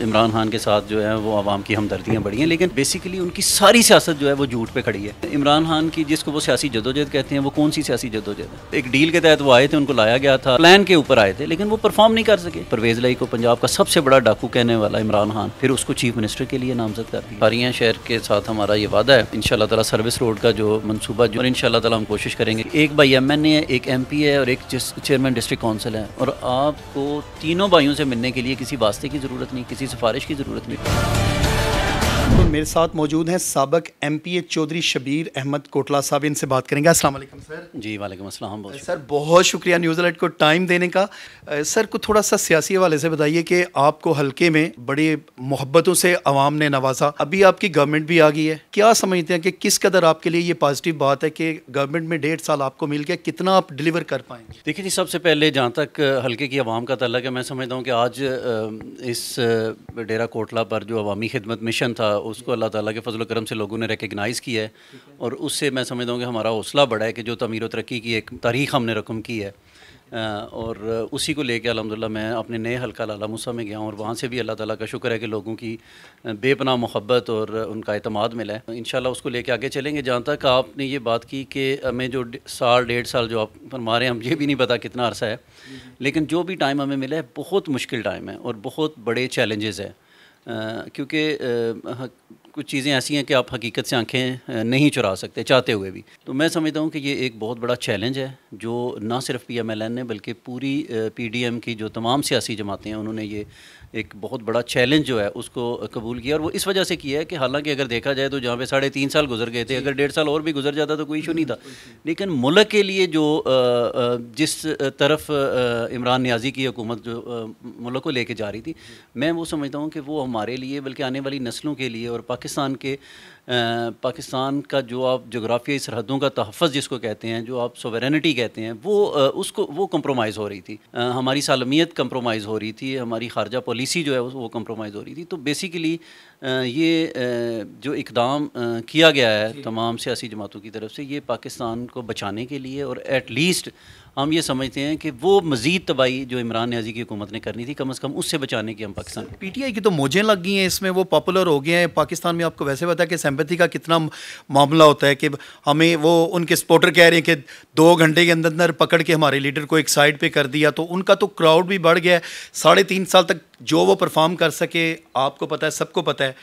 इमरान खान के साथ जो है वो आवाम की हमदर्दियाँ बढ़ी हैं, लेकिन बेसिकली उनकी सारी सियासत जो है वो झूठ पे खड़ी है। इमरान खान की जिसको वो सियासी जदोजहद कहते हैं, वो कौन सी सियासी जदोजहद है? एक डील के तहत वो आए थे, उनको लाया गया था प्लान के ऊपर आए थे, लेकिन वो परफॉर्म नहीं कर सके। परवेज लाई को पंजाब का सबसे बड़ा डाकू कहने वाला इमरान खान, फिर उसको चीफ मिनिस्टर के लिए नामजद कर दिया। शहर के साथ हमारा ये वादा है इन ताला सर्विस रोड का जो मनसूबा जो इन ताला हम कोशिश करेंगे। एक भाई एम एन ए है, एक एम पी है, और एक चेयरमैन डिस्ट्रिक्ट काउंसिल है। और आपको तीनों भाइयों से मिलने के लिए किसी वास्ते की ज़रूरत नहीं किसी सिफारिश की ज़रूरत नहीं। मेरे साथ मौजूद हैं सबक M P A Chaudhry Shabbir Ahmed Kotla sahab. इनसे बात करेंगे। अस्सलाम वालेकुम सर। जी वालेकुम अस्सलाम बहुत सर बहुत शुक्रिया न्यूज़ अलर्ट को टाइम देने का। सर को थोड़ा सा सियासी हवाले से बताइए कि आपको हल्के में बड़ी मोहब्बतों से आवाम ने नवाजा। अभी आपकी गवर्नमेंट भी आ गई है। क्या समझते हैं कि किस कदर आपके लिए ये पॉजिटिव बात है कि गवर्नमेंट में डेढ़ साल आपको मिल गया? कितना आप डिलीवर कर पाएँगे? देखिए जी सबसे पहले जहाँ तक हल्के की आवाम का तल्लक है मैं समझता हूँ कि आज इस डेरा कोटला पर जो अवामी खिदमत मिशन था उसको अल्लाह ताला के फजल करम से लोगों ने रिकगनाइज़ किया है और उससे मैं समझता हूँ कि हमारा हौसला बढ़ा है कि जो तमीर व तरक्की की एक तारीख हमने रकम की है। और उसी को लेकर अलहमदिल्ला मैं अपने नए हल्का लाला मूसा में गया हूँ और वहाँ से भी अल्लाह ताला का शुक्र है कि लोगों की बेपना मोहब्बत और उनका अतमाद मिला है। इन शाला उसको लेकर आगे चलेंगे। जहाँ तक आपने ये बात की कि हमें जो साल, डेढ़ साल जो आप फरमा रहे हैं, हम ये भी नहीं पता कितना अरसा है। लेकिन जो भी टाइम हमें मिला है, बहुत मुश्किल टाइम है और बहुत बड़े चैलेंजेस हैं। क्योंकि कुछ चीज़ें ऐसी हैं कि आप हकीकत से आँखें नहीं चुरा सकते चाहते हुए भी। तो मैं समझता हूँ कि ये एक बहुत बड़ा चैलेंज है, जो ना सिर्फ़ पी एम एल एन ने, बल्कि पूरी पी डी एम की जो तमाम सियासी जमातें हैं, उन्होंने ये एक बहुत बड़ा चैलेंज जो है उसको कबूल किया और वो इस वजह से किया है कि हालाँकि अगर देखा जाए तो जहाँ पे साढ़े तीन साल गुजर गए थे अगर डेढ़ साल और भी गुजर जाता तो कोई इशू नहीं था। लेकिन मुल्क के लिए जो जिस तरफ़ इमरान न्याजी की हुकूमत जो मुल्क को लेके जा रही थी मैं वो समझता हूँ कि वो हमारे लिए बल्कि आने वाली नस्लों के लिए और पाकिस्तान के पाकिस्तान का जो आप जोग्राफियाई सरहदों का तहफ़ जिसको कहते हैं जो आप सोवरेनिटी कहते हैं वो उसको वो कम्प्रोमाइज़ हो रही थी। हमारी सालमियत कंप्रोमाइज़ हो रही थी हमारी खारजा पॉलिसी जो है वो कंप्रोमाइज़ हो रही थी। तो बेसिकली ये जो इकदाम किया गया है तमाम सियासी जमातों की तरफ़ से ये पाकिस्तान को बचाने के लिए और एट लीस्ट हम ये समझते हैं कि वो मज़ीद तबाही जो इमरान न्याजी की हुकूमत ने करनी थी, कम अज़ कम उससे बचाने की हम पाकिस्तान पी टी आई की तो मौजें लग गई हैं, इसमें वो पॉपुलर हो गए हैं। पाकिस्तान में आपको वैसे पता है कि सैम्पति का कितना मामला होता है कि हमें वो उनके सपोर्टर कह रहे हैं कि दो घंटे के अंदर अंदर पकड़ के हमारे लीडर को एक साइड पर कर दिया तो उनका तो क्राउड भी बढ़ गया है। साढ़े तीन साल तक जो वो परफॉर्म कर सके, आपको पता है, सबको पता है।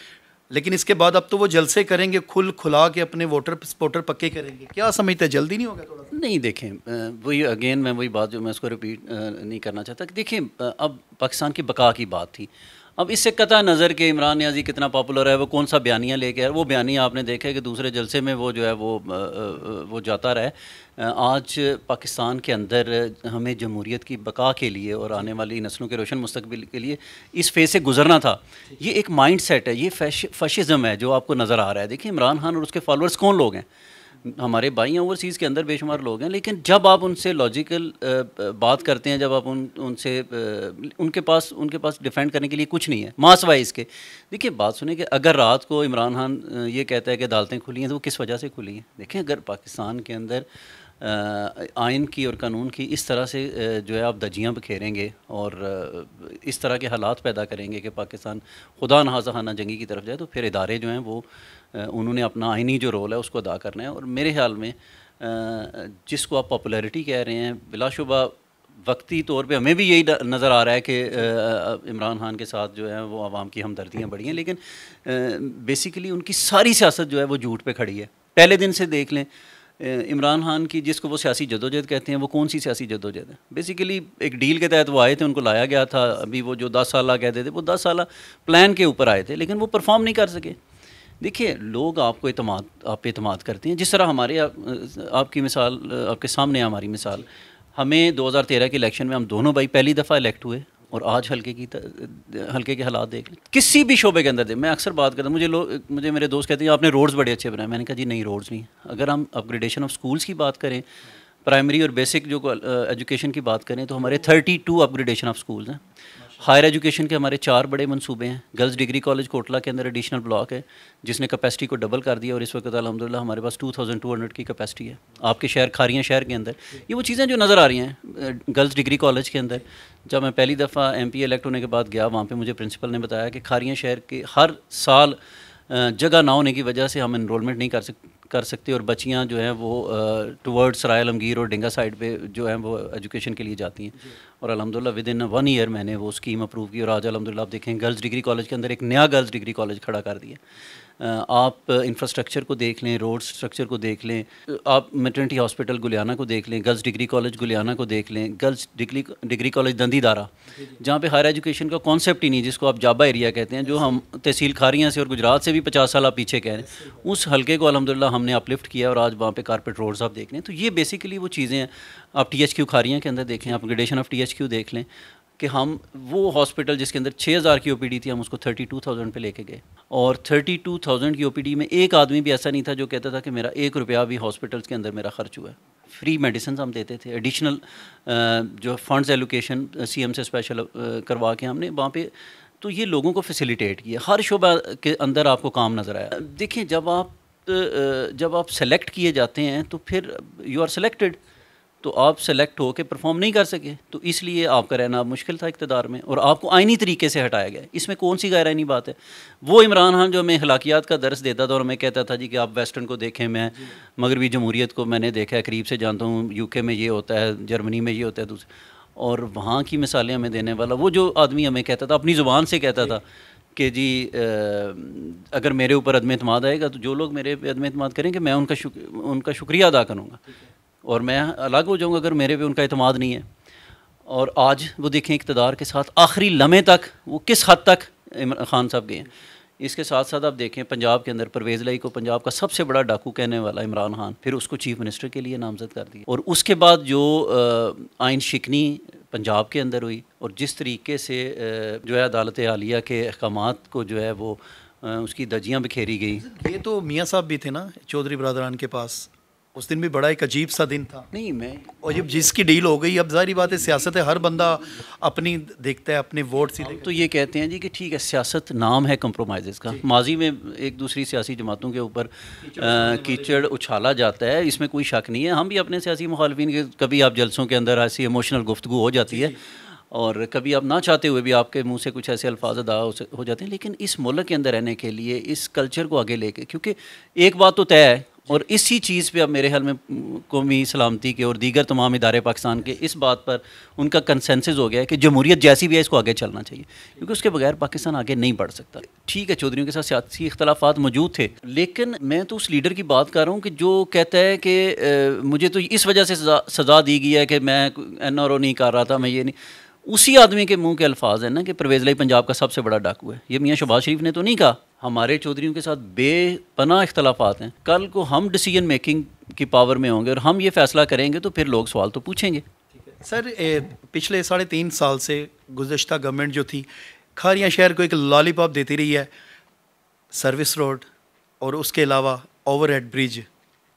लेकिन इसके बाद अब तो वो जलसे करेंगे, खुल खुला के अपने वोटर, सपोर्टर पक्के करेंगे। क्या समझते हैं? जल्दी नहीं होगा थोड़ा नहीं, देखें वही अगेन मैं वही बात जो मैं उसको रिपीट नहीं करना चाहता। कि देखें अब पाकिस्तान की बका की बात थी। अब इससे कता नज़र के इमरान न्याजी कितना पॉपुलर है, वो कौन सा बयानिया लेके आया वो बयानिया आपने देखा है कि दूसरे जलसे में वो जो है वो वो जाता रहा आज पाकिस्तान के अंदर हमें जमहूरीत की बका के लिए और आने वाली नस्लों के रोशन मुस्तबिल के लिए इस फ़ेज़ से गुजरना था। ये एक माइंड सेट है, ये फैशिज़म है जो आपको नज़र आ रहा है। देखिए इमरान खान और उसके फॉलोअर्स कौन लोग हैं? हमारे हैं ओवरसीज़ के अंदर बेशुमार लोग हैं, लेकिन जब आप उनसे लॉजिकल बात करते हैं, जब आप उन, उनसे उनके पास उनके पास डिफेंड करने के लिए कुछ नहीं है मास वाइज के। देखिए, बात सुने कि अगर रात को इमरान खान ये कहता है कि अदालतें खुली हैं तो वो किस वजह से खुली हैं? देखें, अगर पाकिस्तान के अंदर आइन की और कानून की इस तरह से जो है आप दजियाँ बखेरेंगे और इस तरह के हालात पैदा करेंगे कि पाकिस्तान खुदा नहाजा खाना जंगी की तरफ़ जाए तो फिर इदारे जो हैं वो उन्होंने अपना आइनी जो रोल है उसको अदा करना है। और मेरे ख्याल में जिसको आप पॉपुलैरिटी कह रहे हैं, बिलाशुबा वक्ती तौर पे हमें भी यही नज़र आ रहा है कि इमरान खान के साथ जो है वो आवाम की हमदर्दियाँ बढ़ी हैं। लेकिन बेसिकली उनकी सारी सियासत जो है वो झूठ पे खड़ी है। पहले दिन से देख लें इमरान खान की जिसको वो सियासी जदोजहद कहते हैं, वो कौन सी सियासी जदोजहद है? बेसिकली एक डील के तहत वो आए थे, उनको लाया गया था। अभी वो जो दस साल कहते थे, वो दस साल प्लान के ऊपर आए थे, लेकिन वो परफॉर्म नहीं कर सके। देखिए लोग आपको अतमाद आप पे अतमाद करते हैं। जिस तरह हमारे आप, आपकी मिसाल आपके सामने हमारी मिसाल। हमें 2013 के इलेक्शन में हम दोनों भाई पहली दफ़ा इलेक्ट हुए और आज हल्के की हल्के के हालात देख लें। किसी भी शोबे के अंदर दे मैं अक्सर बात करता हूँ मुझे लोग मुझे मेरे दोस्त कहते हैं आपने रोड्स बड़े अच्छे बनाए। मैंने कहा जी नहीं रोड्स नहीं अगर हम अपग्रेडेशन ऑफ़ स्कूल्स की बात करें प्राइमरी और बेसिक जो एजुकेशन की बात करें तो हमारे thirty two upgradation of schools हैं। हायर एजुकेशन के हमारे चार बड़े मंसूबे हैं। गर्ल्स डिग्री कॉलेज कोटला के अंदर एडिशनल ब्लॉक है, जिसने कैपेसिटी को डबल कर दिया और इस वक्त अलहमदिल्ला हमारे पास 2200 की कैपेसिटी है। आपके शहर, खारियाँ शहर के अंदर। ये वो चीज़ें जो नज़र आ रही हैं गर्ल्स डिग्री कॉलेज के अंदर। जब मैं पहली दफ़ा एम पी इलेक्ट होने के बाद गया, वहाँ पर मुझे प्रिंसिपल ने बताया कि खारियाँ शहर के हर साल जगह ना होने की वजह से हम इनरोलमेंट नहीं कर सकते कर सकते और बच्चियाँ जो हैं वो टुवर्ड्स सराय अलमगीर और डिंगा साइड पे जो है वो एजुकेशन के लिए जाती हैं। और अलहमदिल्ला विद इन वन ईयर मैंने वो स्कीम अप्रूव की और आज अलहमदिल्ला आप देखें गर्ल्स डिग्री कॉलेज के अंदर एक नया गर्ल्स डिग्री कॉलेज खड़ा कर दिया आप इंफ्रास्ट्रक्चर को देख लें रोड स्ट्रक्चर को देख लें आप मेटर्निटी हॉस्पिटल गुलियाना को देख लें गर्ल्स डिग्री कॉलेज गुलियाना को देख लें girls degree degree college Dandidara जहाँ पे हायर एजुकेशन का कॉन्सेप्ट ही नहीं जिसको आप जाबा एरिया कहते हैं जो हम तहसील खारियाँ से और गुजरात से भी पचास साल आप पीछे कह रहे हैं उस हल्के को अलहमदिल्ला हमने अपलिफ्ट किया और आज वहाँ पर कारपेट रोड्स आप देख लें तो ये बेसिकली वो चीज़ें हैं। आप टी एच क्यू खारियाँ के अंदर देखें आप gradation of T H Q देख लें कि हम वो हॉस्पिटल जिसके अंदर 6000 की ओपीडी थी हम उसको 32,000 पे लेके गए। और 32,000 की ओपीडी में एक आदमी भी ऐसा नहीं था जो कहता था कि मेरा एक रुपया भी हॉस्पिटल्स के अंदर मेरा खर्च हुआ है। फ्री मेडिसिन हम देते थे। एडिशनल जो फंड्स एलोकेशन सीएम से स्पेशल करवा के हमने वहाँ पे तो ये लोगों को फैसिलिटेट किया। हर शोबा के अंदर आपको काम नज़र आया। देखिए जब आप जब आप सेलेक्ट किए जाते हैं तो फिर यू आर सेलेक्टेड तो आप सेलेक्ट होकर परफॉर्म नहीं कर सके तो इसलिए आपका रहना मुश्किल था इकतदार में और आपको आइनी तरीके से हटाया गया। इसमें कौन सी गैर आइनी बात है? वो इमरान खान जो हमें अखलाकियात का दर्स देता था और मैं कहता था जी कि आप वेस्टर्न को देखें मैं मगरबी जमहूरीत को मैंने देखा है करीब से जानता हूँ यूके में ये होता है जर्मनी में ये होता है दूसरे। और वहाँ की मिसालें हमें देने वाला वो जो आदमी हमें कहता था अपनी ज़ुबान से कहता था कि जी अगर मेरे ऊपर अदम अतमाद आएगा तो जो लोग मेरे पे अदम अतमाद करेंगे मैं उनका शुक्र उनका शुक्रिया अदा करूँगा। और मैं अलग हो जाऊँगा अगर मेरे पे उनका अतमाद नहीं है। और आज वो देखें इकतदार के साथ आखिरी लम्हे तक वो किस हद तक इमरान खान साहब गए हैं? इसके साथ साथ आप देखें, पंजाब के अंदर परवेज़ लाई को पंजाब का सबसे बड़ा डाकू कहने वाला इमरान खान, फिर उसको चीफ मिनिस्टर के लिए नामजद कर दिया। और उसके बाद जो आइन शिकनी पंजाब के अंदर हुई, और जिस तरीके से जो है अदालत आलिया के अहकाम को जो है वो उसकी दजियाँ बिखेरी गई। ये तो मियाँ साहब भी थे ना, चौधरी बरदरान के पास? उस दिन भी बड़ा एक अजीब सा दिन था। नहीं मैं और जब जिसकी डील हो गई अब जारी बात है सियासत है हर बंदा अपनी देखता है अपने वोट से तो ये कहते हैं जी कि ठीक है सियासत नाम है कंप्रोमाइज़ का। माजी में एक दूसरी सियासी जमातों के ऊपर कीचड़ उछाला जाता है। इसमें कोई शक नहीं है। हम भी अपने सियासी मुखालफी के कभी आप जलसों के अंदर ऐसी इमोशनल गुफ्तु हो जाती है और कभी आप ना चाहते हुए भी आपके मुँह से कुछ ऐसे अल्फाज अदा हो जाते हैं लेकिन इस मुल्क के अंदर रहने के लिए इस कल्चर को आगे लेके क्योंकि एक बात तो तय है और इसी चीज़ पे अब मेरे ख्याल में कौमी सलामती के और दीगर तमाम इदारे पाकिस्तान के इस बात पर उनका कंसेंसस हो गया है कि जमहूरियत जैसी भी है, इसको आगे चलना चाहिए। क्योंकि उसके बगैर पाकिस्तान आगे नहीं बढ़ सकता। ठीक है, चौधरीों के साथ सियासी इख्तलाफात मौजूद थे, लेकिन मैं तो उस लीडर की बात कर रहा हूँ कि जो कहता है कि मुझे तो इस वजह से सज़ा दी गई है कि मैं एन नहीं कर रहा था, मैं ये नहीं। उसी आदमी के मुँह के अल्फाज हैं ना कि परवेज़ लाई पंजाब का सबसे बड़ा डाकू है। ये मियाँ शबाज शरीफ ने तो नहीं कहा हमारे चौधरीों के साथ बेपना इख्तलाफात हैं। कल को हम डिसीज़न मेकिंग की पावर में होंगे और हम ये फैसला करेंगे तो फिर लोग सवाल तो पूछेंगे। सर ए, पिछले साढ़े तीन साल से गुजशत गवर्नमेंट जो थी खारियाँ शहर को एक लॉलीपॉप देती रही है। सर्विस रोड और उसके अलावा ओवर हेड ब्रिज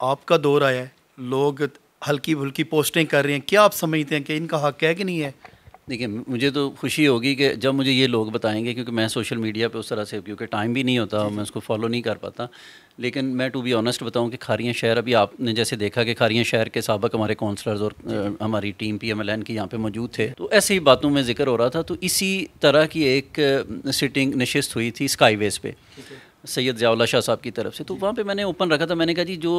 आपका दौर आया है लोग हल्की फुल्की पोस्टें कर रहे हैं। क्या आप समझते हैं कि इनका हक है कि नहीं है? देखिए मुझे तो खुशी होगी कि जब मुझे ये लोग बताएँगे क्योंकि मैं सोशल मीडिया पे उस तरह से क्योंकि टाइम भी नहीं होता और मैं उसको फॉलो नहीं कर पाता। लेकिन मैं टू बी ऑनेस्ट बताऊँ कि खारियाँ शहर अभी आपने जैसे देखा कि खारियाँ शहर के सबक हमारे काउंसलर्स और आ, हमारी team P M L N की यहाँ पर मौजूद थे। तो ऐसे ही बातों में ज़िक्र हो रहा था तो इसी तरह की एक सिटिंग नशस्त हुई थी स्काई वेज पे सैयद ज़ियाउल्ला शाह साहब की तरफ़ से। तो वहाँ पे मैंने ओपन रखा था मैंने कहा जी जो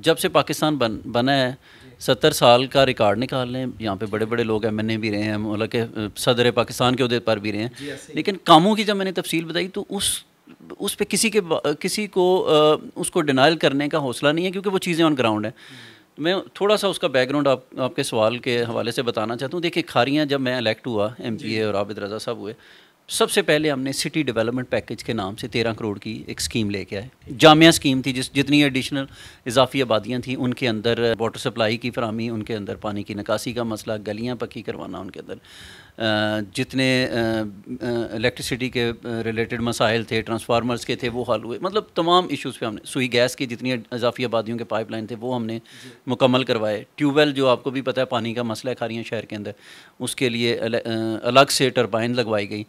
जब से पाकिस्तान बन बना है सत्तर साल का रिकॉर्ड निकाल लें यहाँ पे बड़े बड़े लोग एम एन ए भी रहे हैं मतलब के सदर पाकिस्तान के उहदे पर भी रहे हैं। लेकिन कामों की जब मैंने तफसील बताई तो उस उस पर किसी के किसी को उसको डिनाइल करने का हौसला नहीं है क्योंकि वो चीज़ें ऑन ग्राउंड है। मैं थोड़ा सा उसका बैकग्राउंड आप आपके सवाल के हवाले से बताना चाहता हूँ। देखिए खारियाँ जब मैं इलेक्ट हुआ एम पी ए और आबिद रज़ा साहब हुए सबसे पहले हमने सिटी डेवलपमेंट पैकेज के नाम से तेरह करोड़ की एक स्कीम लेके आए। जामिया स्कीम थी, जिस जितनी एडिशनल इजाफी आबादियाँ थी, उनके अंदर वाटर सप्लाई की फरहमी, उनके अंदर पानी की निकासी का मसला, गलियाँ पक्की करवाना, उनके अंदर जितने इलेक्ट्रिसिटी के रिलेटेड मसाइल थे ट्रांसफार्मर्स के थे वो हल हुए। मतलब तमाम इश्यूज़ पे हमने सुई गैस की जितनी इजाफी आबादियों के पाइपलाइन थे वो हमने मुकम्मल करवाए। ट्यूबवेल जो आपको भी पता है पानी का मसला है खारियाँ शहर के अंदर उसके लिए अलग से टर्बाइन लगवाई गई।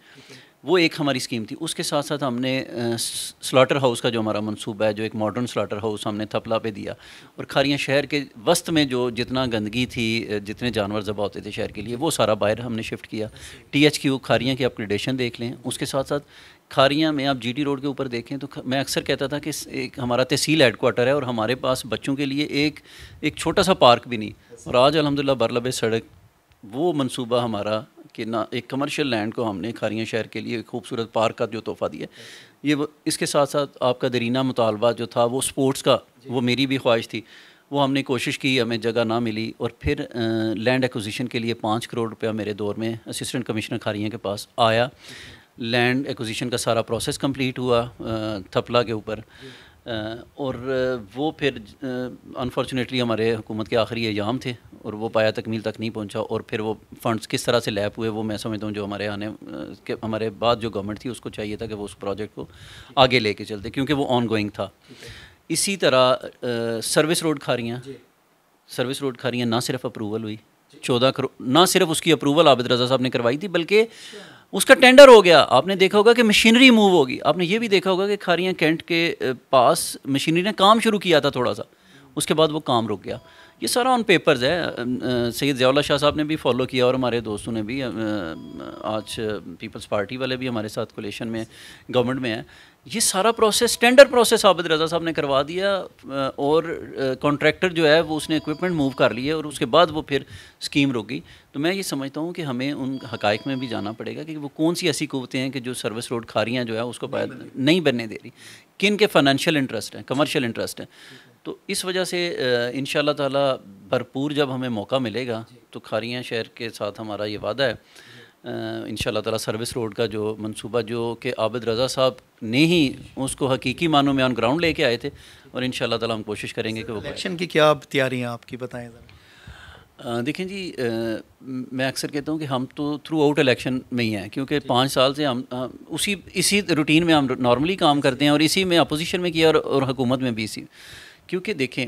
वो एक हमारी स्कीम थी। उसके साथ साथ हमने स्लाटर हाउस का जो हमारा मंसूबा है, जो एक मॉडर्न स्लाटर हाउस हमने थपला पे दिया और खारियाँ शहर के वस्त में जो जितना गंदगी थी जितने जानवर ज़बा होते थे शहर के लिए, वो सारा बाहर हमने शिफ्ट किया। टी एच क्यू खारियाँ की अपग्रेडेशन देख लें। उसके साथ साथ खारियाँ में आप जीटी रोड के ऊपर देखें तो मैं अक्सर कहता था कि एक हमारा तहसील हेडकोार्टर है और हमारे पास बच्चों के लिए एक एक छोटा सा पार्क भी नहीं। और आज अलहमदिल्ला बरलब सड़क वो मंसूबा हमारा कि ना एक कमर्शियल लैंड को हमने खारियाँ शहर के लिए खूबसूरत पार्क का जो तोहफ़ा दिया। ये इसके साथ साथ आपका दरीना मुतालबा जो था वो स्पोर्ट्स का वो मेरी भी ख्वाहिश थी। वो हमने कोशिश की हमें जगह ना मिली और फिर आ, लैंड एक्विजिशन के लिए पाँच करोड़ रुपया मेरे दौर में असिस्टेंट कमिश्नर खारियाँ के पास आया। लैंड एक्विजिशन का सारा प्रोसेस कंप्लीट हुआ थपला के ऊपर। और वो फिर अनफॉर्चुनेटली हमारे हुकूमत के आखिरी एजाम थे और वो पाया तकमील तक नहीं पहुँचा और फिर वो फंड्स किस तरह से लैप हुए वो मैं समझता हूँ जो हमारे आने के हमारे बाद जो गवर्नमेंट थी उसको चाहिए था कि वो उस प्रोजेक्ट को आगे लेके चलते क्योंकि वो ऑन गोइंग था। इसी तरह service road Kharian. Service road Kharian ना सिर्फ़ अप्रूवल हुई। चौदह करोड़ ना सिर्फ़ उसकी अप्रूवल आबिद रजा साहब ने करवाई थी बल्कि उसका टेंडर हो गया। आपने देखा होगा कि मशीनरी मूव होगी। आपने ये भी देखा होगा कि खारियाँ कैंट के पास मशीनरी ने काम शुरू किया था थोड़ा सा। उसके बाद वो काम रुक गया। ये सारा ऑन पेपर्स है। सैद ज़ियाउल्ला शाह साहब ने भी फॉलो किया और हमारे दोस्तों ने भी आज पीपल्स पार्टी वाले भी हमारे साथ कोलेशन में गवर्नमेंट में है। ये सारा process standard process Abid Raza sahab ने करवा दिया और कॉन्ट्रैक्टर जो है वो उसने इक्विपमेंट मूव कर लिया और उसके बाद वो फिर स्कीम रोकी। तो मैं ये समझता हूँ कि हमें उन हकाइक में भी जाना पड़ेगा कि वो कौन सी ऐसी कुतें हैं कि जो सर्विस रोड खारियाँ जो है उसको नहीं बनने दे रही। किन के फाइनेंशियल इंटरेस्ट हैं कमर्शियल इंटरेस्ट हैं। तो इस वजह से इन ताला भरपूर जब हमें मौका मिलेगा तो खारियाँ शहर के साथ हमारा ये वादा है। इन ताला सर्विस रोड का जो मंसूबा जो कि आबिद रज़ा साहब ने ही उसको हकीकी मानों में ऑन ग्राउंड लेके आए थे और इन ताला हम कोशिश करेंगे कि वो इलेक्शन की क्या तैयारियाँ आपकी बताएँ देखें जी आ, मैं अक्सर कहता हूँ कि हम तो थ्रू आउट इलेक्शन में ही हैं क्योंकि पाँच साल से हम आ, उसी इसी रूटीन में हम नॉर्मली काम करते हैं और इसी में अपोजिशन में किया और, और हुकूमत में भी इसी। क्योंकि देखें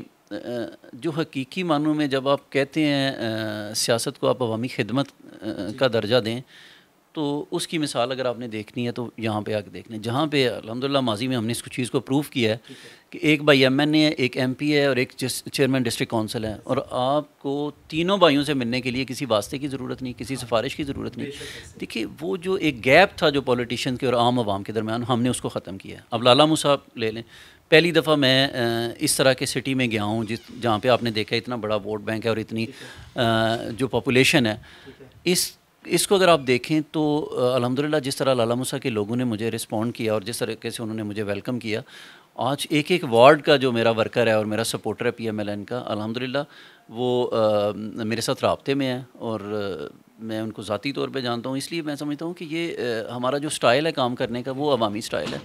जो हकीकी मानों में जब आप कहते हैं सियासत को आप अवामी खिदमत का दर्जा दें तो उसकी मिसाल अगर आपने देखनी है तो यहाँ पे आके देख लें जहाँ पे अलहमदिल्ला माजी में हमने इस चीज़ को प्रूव किया है कि एक भाई एम एन ए है एक एम पी है और एक चेयरमैन डिस्ट्रिक्ट काउंसिल है। और आपको तीनों भाइयों से मिलने के लिए किसी वास्ते की ज़रूरत नहीं किसी सिफारिश की ज़रूरत नहीं। देखिए वो जो एक गैप था जो पॉलिटिशियन के और आम आवाम के दरमियान हमने उसको ख़त्म किया है। अब लाला मुसाब ले लें। पहली दफ़ा मैं इस तरह के सिटी में गया हूँ जिस जहाँ पे आपने देखा इतना बड़ा वोट बैंक है और इतनी जो पॉपुलेशन है। इस इसको अगर आप देखें तो अल्हम्दुलिल्लाह जिस तरह लाला मूसा के लोगों ने मुझे रिस्पॉन्ड किया और जिस तरीके से उन्होंने मुझे वेलकम किया आज एक एक वार्ड का जो मेरा वर्कर है और मेरा सपोर्टर है पी एम एल एन का अलहमदिल्ला वो आ, मेरे साथ रबते में है और आ, मैं उनको ज़ाती तौर पे जानता हूँ। इसलिए मैं समझता हूँ कि ये आ, हमारा जो स्टाइल है काम करने का वो अवामी स्टाइल है।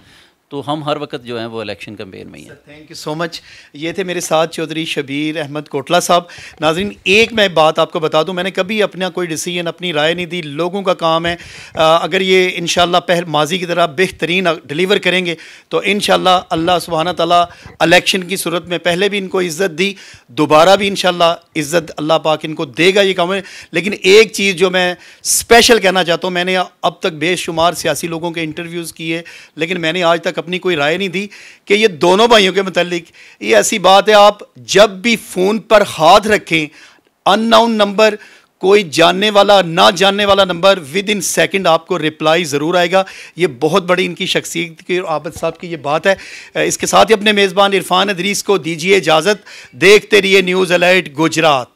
तो हम हर वक्त जो है वो इलेक्शन कैंपेन में ही हैं। थैंक यू सो मच ये थे मेरे साथ चौधरी शबीर अहमद कोटला साहब। नाजरीन एक मैं बात आपको बता दूँ मैंने कभी अपना कोई डिसीज़न अपनी राय नहीं दी। लोगों का काम है। आ, अगर ये इन पहल माजी की तरह बेहतरीन डिलीवर करेंगे तो इन अल्लाह सुबहाना तला इलेक्शन की सूरत में पहले भी इनको इज़्ज़त दी दोबारा भी इन इज़्ज़त अल्लाह पाक इनको देगा ये काम। लेकिन एक चीज़ जो मैं स्पेशल कहना चाहता हूँ मैंने अब तक बेशुमार सियासी लोगों के इंटरव्यूज़ किए लेकिन मैंने आज तक अपनी कोई राय नहीं दी कि ये दोनों भाइयों के मतलब ये ऐसी बात है, आप जब भी फ़ोन पर हाथ रखें अननाउन नंबर कोई जानने वाला, ना जानने वाला नंबर विद इन सेकेंड आपको रिप्लाई ज़रूर आएगा। ये बहुत बड़ी इनकी शख्सियत की और आबद साहब की ये बात है। इसके साथ ही अपने मेज़बान इरफान अदरीस को दीजिए इजाज़त। देखते रहिए न्यूज़ अलर्ट, गुजरात।